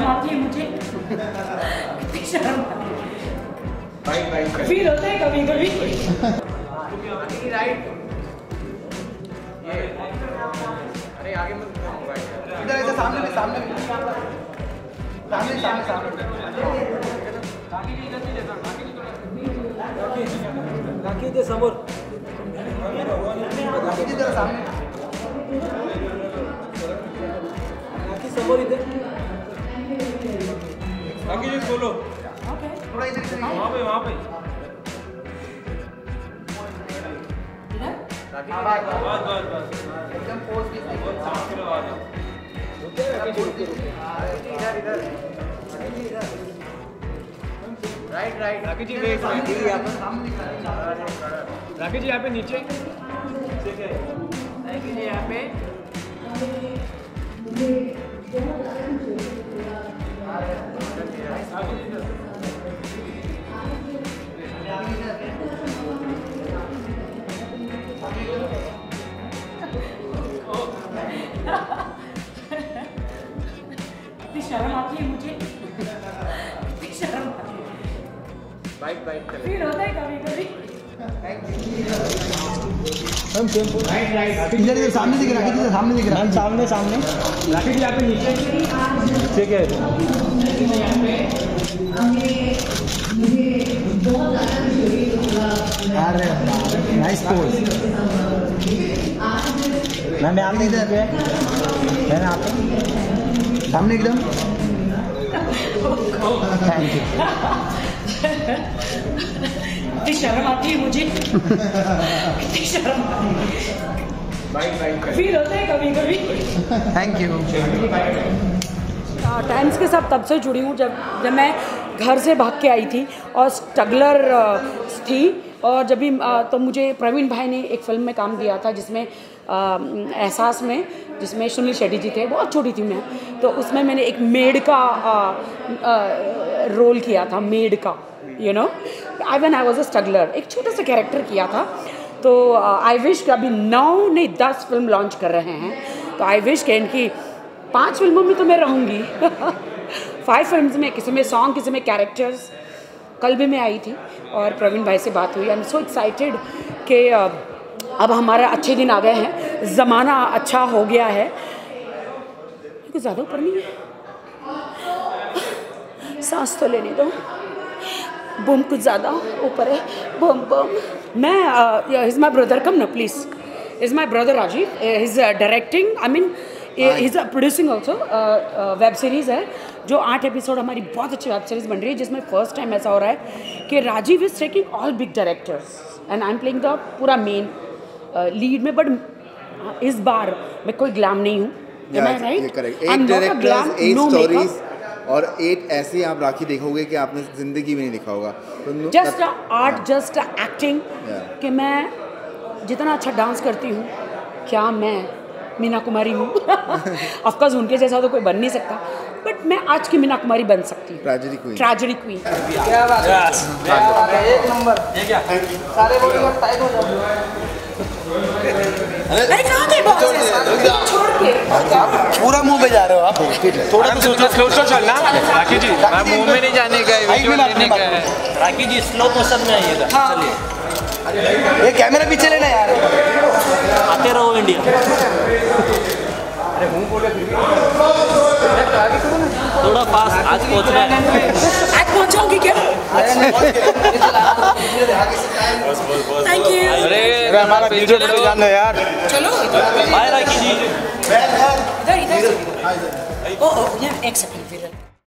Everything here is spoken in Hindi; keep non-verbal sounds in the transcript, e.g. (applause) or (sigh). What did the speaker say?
शर्म आती है। मुझे फील होता है कभी कभी। राइट अरे आगे मत इधर ऐसे सामने भी सामने भी सामने सामने सामने। समोर सामने। राखी जी बोलो थोड़ा इधर इधर वहाँ पे वहाँ पे। हाँ, बाय, बाय। बस बस बस एकदम पोज भी सही। साफ़ करो आगे इधर इधर। Right right. Rakhi ji wait है। राखी जी यहाँ पे नीचे। यहाँ पे। इतनी शर्म आती है मुझे। इतनी शर्म आती है। बाइक बाइक चले। फील होता है कभी कभी। इधर इधर सामने दिख रहा है इधर सामने दिख रहा है। सामने सामने। राखी जी यहाँ पे नीचे। ठीक है। अरे नाइस पोज मैं मैं आपने इधर। मैंने आप सामने एकदम। थैंक यू शर्म आती है मुझे। इतनी शर्म है। फील होता है कभी कभी थैंक यू टाइम्स के साथ तब से जुड़ी हूँ जब जब मैं घर से भाग के आई थी और स्ट्रगलर थी। और जब भी तो मुझे प्रवीण भाई ने एक फ़िल्म में काम दिया था जिसमें एहसास में जिसमें सुनील शेट्टी जी थे बहुत छोटी थी मैं तो उसमें मैंने एक मेड का आ, आ, रोल किया था मेड का you know I one I was a struggler एक छोटा सा कैरेक्टर किया था तो आई विश अभी नौ नहीं दस फ़िल्म लॉन्च कर रहे हैं तो आई विश कि इनकी पाँच फ़िल्मों में तो मैं रहूँगी। फाइव फिल्म्स में किसी में सॉन्ग किसी में कैरेक्टर्स कल भी मैं आई थी और प्रवीण भाई से बात हुई आई एम सो एक्साइटेड कि अब हमारे अच्छे दिन आ गए हैं। ज़माना अच्छा हो गया है। कुछ ज़्यादा ऊपर नहीं है। सांस तो लेने दो। बूम कुछ ज़्यादा ऊपर है। Boom boom. मैं इज़ माई ब्रदर कम ना please is my brother Rajiv is directing I mean is producing also web series है जो आठ एपिसोड हमारी बहुत अच्छी वेब सीरीज़ बन रही है जिसमें फ़र्स्ट टाइम ऐसा हो रहा है कि Rajiv is taking all big directors and I am playing the पूरा मेन लीड में बट इस बार मैं कोई ग्लैम नहीं हूँ। और एट ऐसी आप राखी देखोगे कि आपने ज़िंदगी में नहीं देखा होगा। जस्ट आर्ट जस्ट एक्टिंग कि मैं जितना अच्छा डांस करती हूँ क्या मैं मीना कुमारी हूँ? (laughs) ऑफकोर्स उनके जैसा तो कोई बन नहीं सकता बट मैं आज की मीना कुमारी बन सकती हूँ। ट्रेजेडी क्वीन ट्रेजेडी क्वीन क्या बात है? एक नंबर। ये क्या? सारे हो जाओ। अरे कहाँ थे बॉस छोड़ के पूरा मुँह पे जा रहे हो आप। थोड़ा तो सोचो क्लोज तो चलना राखी जी मैं मुँह में नहीं जाने का है में लेने का है। राखी जी स्लो मोशन में आइएगा। चलिए। ये कैमरा पीछे लेना यार। आते रहो इंडिया थोड़ा फास्ट आज पहुँच रहे हैं। क्या? थैंक यू अरे हमारा वीडियो पे जान दो यार। चलो। बाय राखी जी। इधर इधर। ओ ओ एक सेकंड